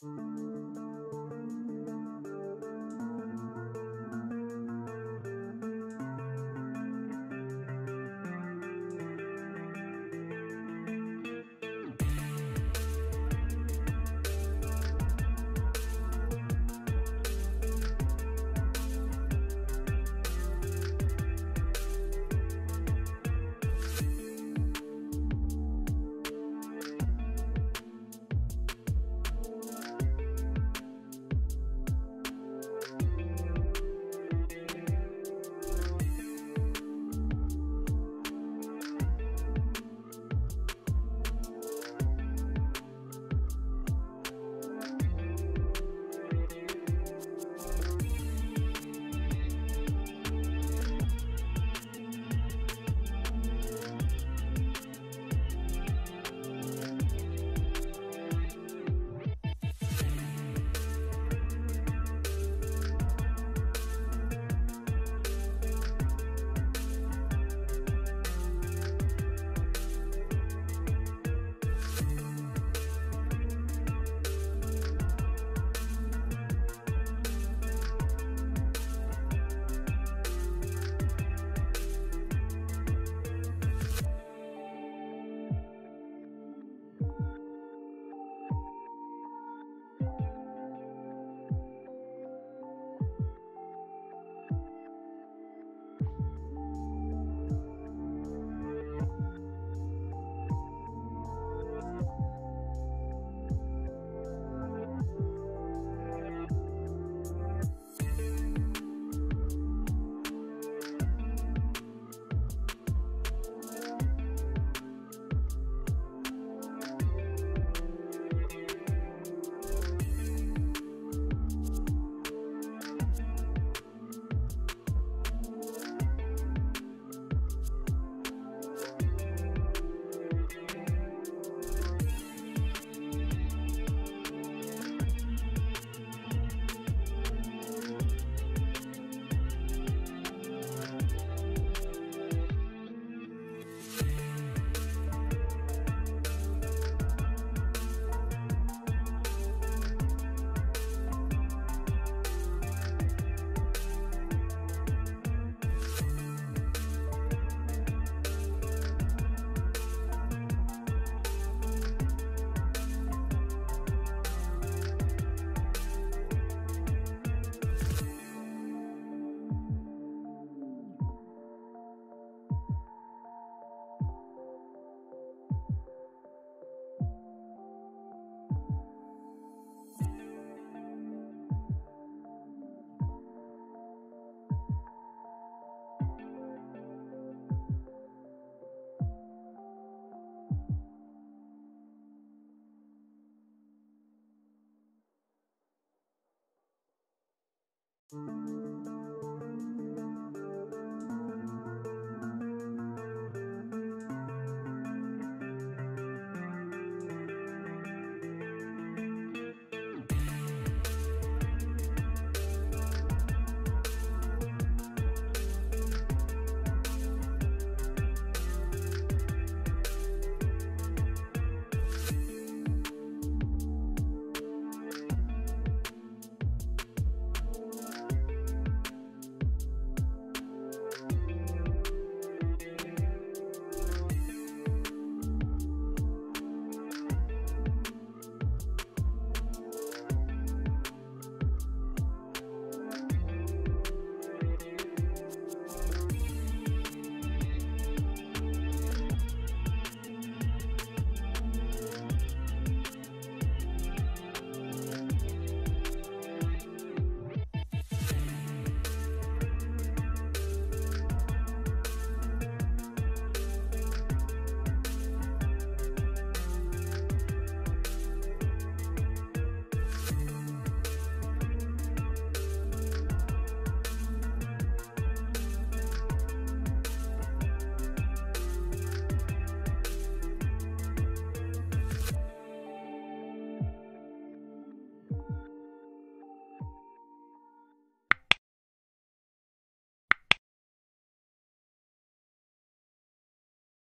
Música